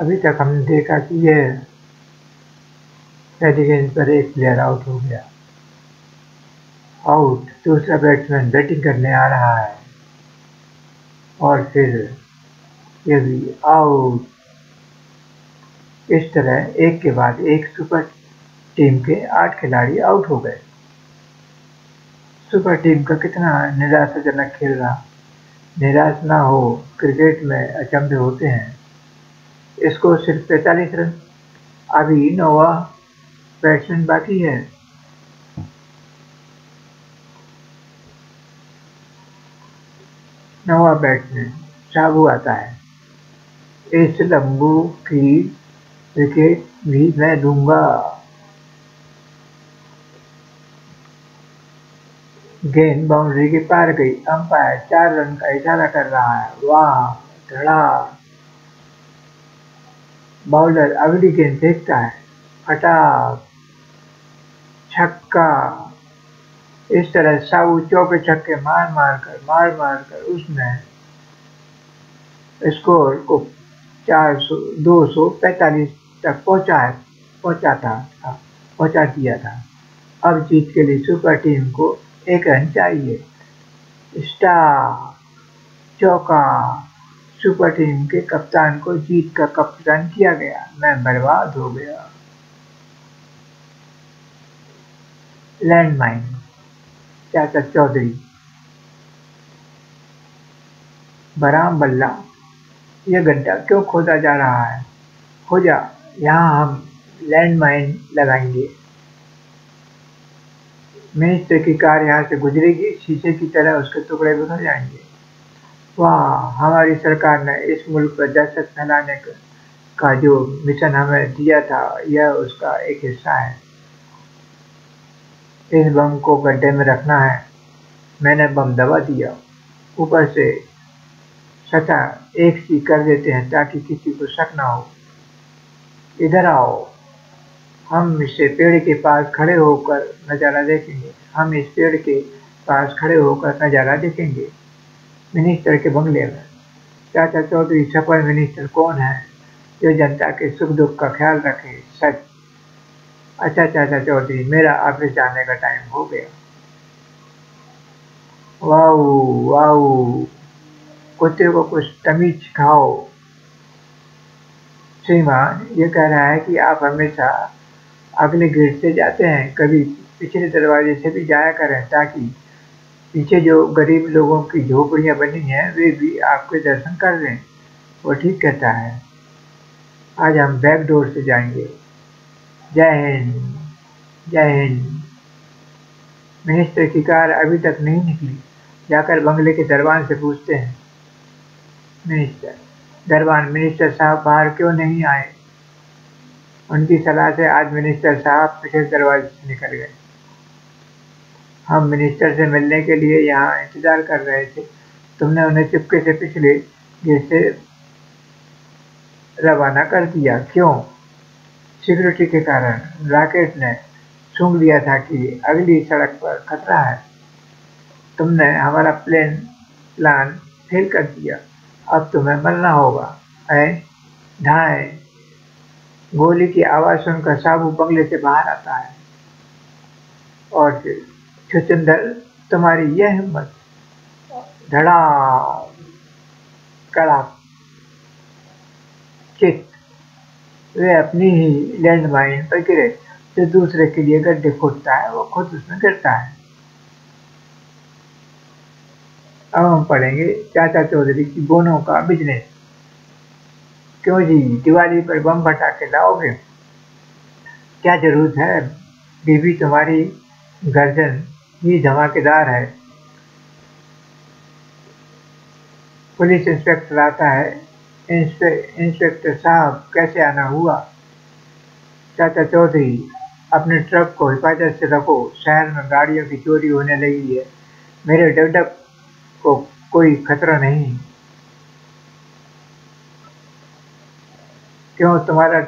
अभी तक हमने देखा कि यह पहली पर एक प्लेयर आउट हो गया। आउट दूसरा बैट्समैन बैटिंग करने आ रहा है। और फिर ये भी आउट इस तरह एक के बाद एक सुपर टीम के आठ खिलाड़ी आउट हो गए। सुपर टीम का कितना निराशाजनक खेल रहा। निराश ना हो क्रिकेट में अचंभे होते हैं। इसको सिर्फ़ पैंतालीस रन। अभी नोवा बैट्समैन बाकी है। नवा बैट्समैन साबू आता है। इस लंबू की विकेट भी मैं दूँगा। गेंद बाउंड्री के पार गई। अंपायर चार रन का इशारा कर रहा है। वाह धड़ा बाउलर अगली गेंद फेंकता है। फटाक, छक्का। इस तरह साबू चौके छक्के मार मार कर, मार मार कर उसने स्कोर को चार सौ, दो सौ पैंतालीस तक पहुँचा है, पहुँचा था पहुँचा दिया था। अब जीत के लिए सुपर टीम को एक रन चाहिए। स्टार चौका। सुपर टीम के कप्तान को जीत का कप्तान किया गया। मैं बर्बाद हो गया। लैंडमाइन चाचा चौधरी बराम बल्ला यह गड्ढा क्यों खोदा जा रहा है? हो जा यहाँ हम लैंडमाइन लगाएँगे। मिनिस्टर की कार यहाँ से गुजरेगी, शीशे की तरह उसके टुकड़े बिखर जाएँगे। वाह, हमारी सरकार ने इस मुल्क पर दहशत फैलाने का जो मिशन हमें दिया था, यह उसका एक हिस्सा है। इस बम को गड्ढे में रखना है। मैंने बम दबा दिया। ऊपर से सतह एक सी कर देते हैं ताकि किसी को शक ना हो। इधर आओ। हम इसे पेड़ के पास खड़े होकर नज़ारा देखेंगे। हम इस पेड़ के पास खड़े होकर नज़ारा देखेंगे। मिनिस्टर के बंगले में। चाचा चौधरी सफल मिनिस्टर कौन है? जो जनता के सुख दुख का ख्याल रखे, सच। अच्छा चाचा चौधरी, मेरा ऑफ़िस जाने का टाइम हो गया। वाऊ वाऊ कुत्ते को कुछ तमीज खाओ। श्रीमान ये कह रहा है कि आप हमेशा अगले गेट से जाते हैं, कभी पिछले दरवाजे से भी जाया करें ताकि पीछे जो गरीब लोगों की झोपड़ियाँ बनी हैं, वे भी आपके दर्शन कर लें। वो ठीक कहता है। आज हम बैक डोर से जाएँगे। जय हिंद जय हिंद। मिनिस्टर की कार अभी तक नहीं निकली। जाकर बंगले के दरबान से पूछते हैं। मिनिस्टर दरबान मिनिस्टर साहब बाहर क्यों नहीं आए? उनकी सलाह से आज मिनिस्टर साहब पिछले दरवाजे से निकल गए। हम मिनिस्टर से मिलने के लिए यहाँ इंतज़ार कर रहे थे। तुमने उन्हें चुपके से पिछले गेट से रवाना कर दिया। क्यों? सिक्योरिटी के कारण राकेट ने सूंघ लिया था कि अगली सड़क पर खतरा है। तुमने हमारा प्लेन प्लान फेल कर दिया। अब तुम्हें मरना होगा। है? ढाए गोली की आवाज़ सुनकर साबू बंगले से बाहर आता है। और फिर छुचंदर तुम्हारी यह हिम्मत। धड़ा कड़ा, चित। वे अपनी ही लैंड माइन पर गिरे, जो दूसरे के लिए गड्ढे खोदता है, वो खुद उसमें गिरता है। अब हम पढ़ेंगे चाचा चौधरी की बोनों का बिज़नेस क्यों जी, दिवाली पर बम के लाओगे? क्या ज़रूरत है? बीबी तुम्हारी गर्जन ही धमाकेदार है। पुलिस इंस्पेक्टर आता है इंस्पे, इंस्पेक्टर साहब कैसे आना हुआ? चाचा चौधरी अपने ट्रक को हिफाजत से रखो शहर में गाड़ियों की चोरी होने लगी है। मेरे डगडग को कोई खतरा नहीं। क्यों तुम्हारा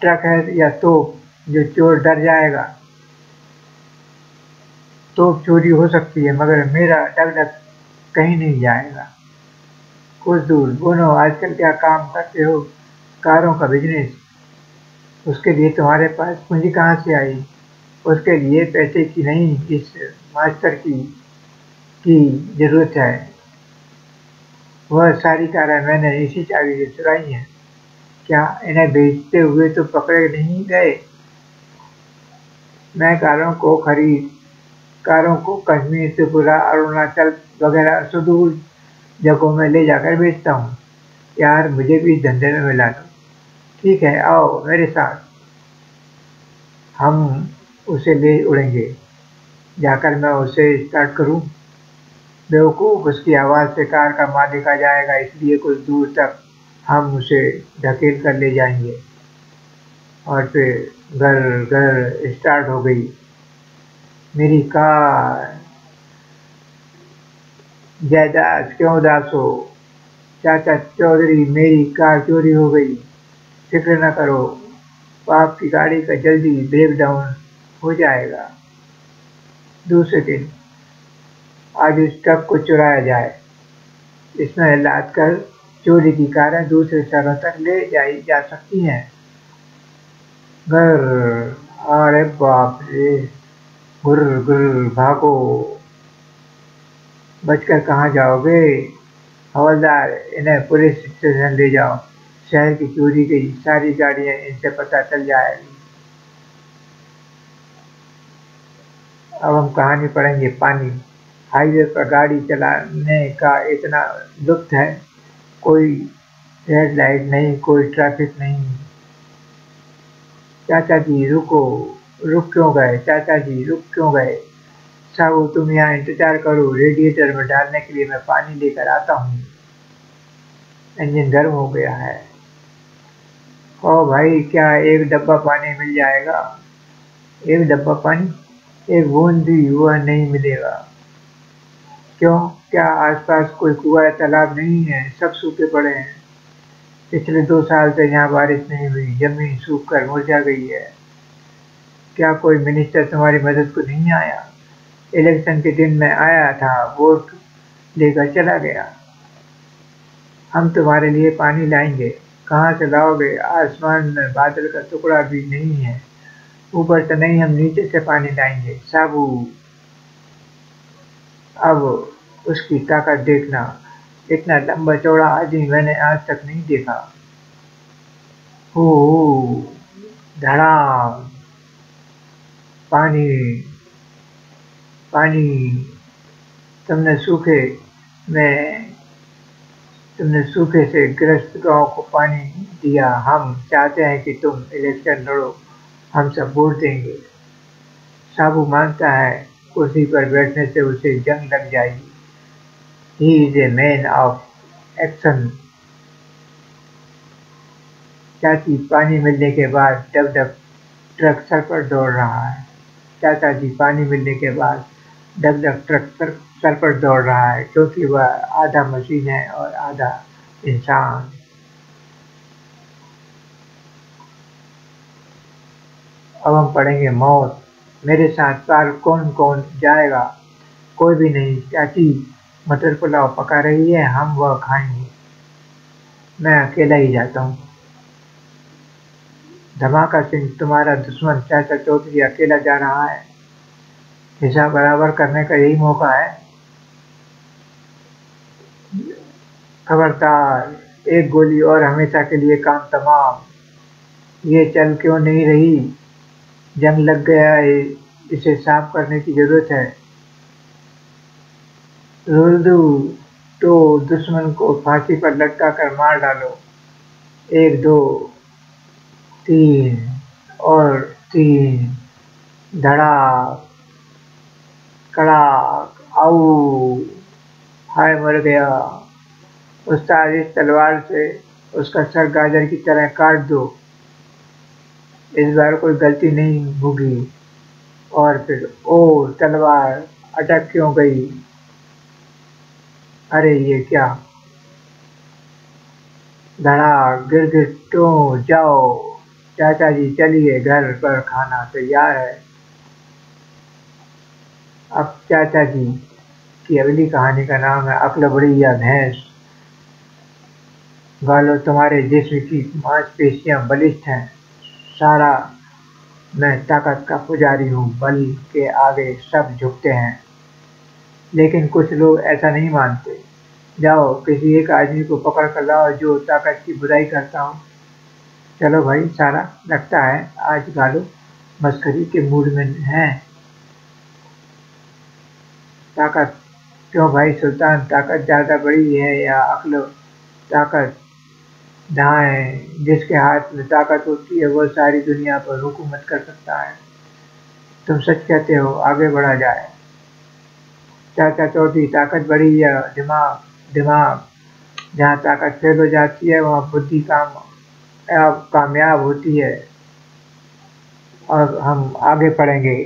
ट्रक है या तो जो चोर डर जाएगा? तो चोरी हो सकती है, मगर मेरा डगडग कहीं नहीं जाएगा। कुछ दूर बोनो आजकल क्या काम करते हो? कारों का बिज़नेस उसके लिए तुम्हारे पास पूंजी कहाँ से आई? उसके लिए पैसे की नहीं, इस मास्टर की की ज़रूरत है। वह सारी कारें मैंने इसी चाबी से चुराई हैं। क्या इन्हें बेचते हुए तो पकड़े नहीं गए? मैं कारों को खरीद कारों को कश्मीर त्रिपुरा अरुणाचल वगैरह सुदूर जगहों में ले जाकर बेचता हूँ। यार, मुझे भी इस धंधे में मिला दो। ठीक है, आओ, मेरे साथ। हम उसे ले उड़ेंगे। जाकर मैं उसे स्टार्ट करूँ। बेवकूफ़ उसकी आवाज़ से कार का मालिक आ जाएगा, इसलिए कुछ दूर तक हम उसे ढकेल कर ले जाएँगे। और फिर घर घर स्टार्ट हो गई। मेरी कार। जायदाद क्यों उदास हो? चाचा चौधरी, मेरी कार चोरी हो गई। फ़िक्र न करो पाप की गाड़ी का जल्दी ब्रेक डाउन हो जाएगा। दूसरे दिन, आज इस ट्रक को चुराया जाए। इसमें लाद कर चोरी की कारें दूसरे शहरों तक ले जाई जा सकती हैं। घर, अरे बाप रे। गुर गुर भागो। बचकर कहाँ जाओगे? हवलदार, इन्हें पुलिस स्टेशन ले जाओ। शहर की चोरी गई, सारी गाड़ियाँ इनसे पता चल जाएगी। अब हम कहानी पढ़ेंगे पानी। हाईवे पर गाड़ी चलाने का इतना लुप्त है। कोई रेड लाइट नहीं, कोई ट्रैफ़िक नहीं। चाचा जी, रुको। रुक क्यों गए? चाचा जी रुक क्यों गए? साहु, तुम यहाँ इंतज़ार करो। रेडिएटर में डालने के लिए मैं पानी लेकर आता हूँ। इंजन गर्म हो गया है। ओ भाई, क्या एक डब्बा पानी मिल जाएगा? एक डब्बा पानी? एक बूंद भी वह नहीं मिलेगा। क्यों? क्या आसपास कोई कुआ या तालाब नहीं है? सब सूखे पड़े हैं। पिछले दो साल से यहाँ बारिश नहीं हुई। ज़मीन सूख कर मुरझा गई है। क्या कोई मिनिस्टर तुम्हारी मदद को नहीं आया? इलेक्शन के दिन में आया था वोट लेकर चला गया। हम तुम्हारे लिए पानी लाएँगे। कहाँ से लाओगे? आसमान में बादल का टुकड़ा भी नहीं है। ऊपर से नहीं, हम नीचे से पानी लाएँगे। साबू। अब उसकी ताकत देखना। इतना लंबा चौड़ा आदमी मैंने आज तक नहीं देखा। हो, धड़ाम। पानी पानी तुमने सूखे में तुमने सूखे से ग्रस्त गाँव को पानी दिया हम चाहते हैं कि तुम इलेक्शन लड़ो हम सब वोट देंगे साबू मानता है कुर्सी पर बैठने से उसे जंग लग जाएगी he is a man of action चाची पानी मिलने के बाद डब डब ट्रक सर पर दौड़ रहा है चाचा जी पानी मिलने के बाद डग डग ट्रक सर सर पर दौड़ रहा है, क्योंकि वह आधा मशीन है और आधा इंसान। अब हम पढ़ेंगे मौत। मेरे साथ पार कौन कौन जाएगा? कोई भी नहीं। चाची मटर पुलाव पका रही है, हम वह खाएँगे। मैं अकेला ही जाता हूँ। धमाका सिंह तुम्हारा दुश्मन चाचा चौधरी अकेला जा रहा है। हिसाब बराबर करने का यही मौका है। खबरदार, एक गोली और हमेशा के लिए काम तमाम। ये चल क्यों नहीं रही? जंग लग गया है, इसे साफ़ करने की ज़रूरत है। रुर्दू तो दुश्मन को फांसी पर लटका कर मार डालो। एक, दो। तीन और तीन। धड़ाक, कड़ाक आऊ हाय, मर गया। उस्ताद, इस तलवार से उसका सर गाजर की तरह काट दो। इस बार कोई गलती नहीं होगी। और फिर, ओ, तलवार अटक क्यों गई? अरे, ये क्या? धड़ा गिर गिर तो जाओ। चाचा जी, चलिए घर पर खाना तैयार है। अब चाचा जी की अगली कहानी का नाम है अकलबड़ी या भैंस। गालो, तुम्हारे जिस्म की मांसपेशियाँ बलिष्ठ हैं। सारा मैं ताकत का पुजारी हूँ, बल के आगे सब झुकते हैं। लेकिन कुछ लोग ऐसा नहीं मानते। जाओ, किसी एक आदमी को पकड़ कर लाओ जो ताकत की बुराई करता हो। चलो भाई, सारा लगता है आज गालो मस्करी के मूड में है। ताकत, क्यों भाई सुल्तान? ताकत ज़्यादा बड़ी है या अकल? ताकत जहाँ है। जिसके हाथ में ताकत होती है, वो सारी दुनिया पर हुकूमत कर सकता है। तुम सच कहते हो, आगे बढ़ा जाए। चाचा चौधरी, ताकत बड़ी या दिमाग? दिमाग। जहाँ ताकत फेल हो जाती है, वहाँ बुद्धि काम कामयाब होती है और हम आगे पढ़ेंगे